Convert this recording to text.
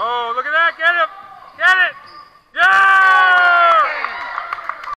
Oh, look at that.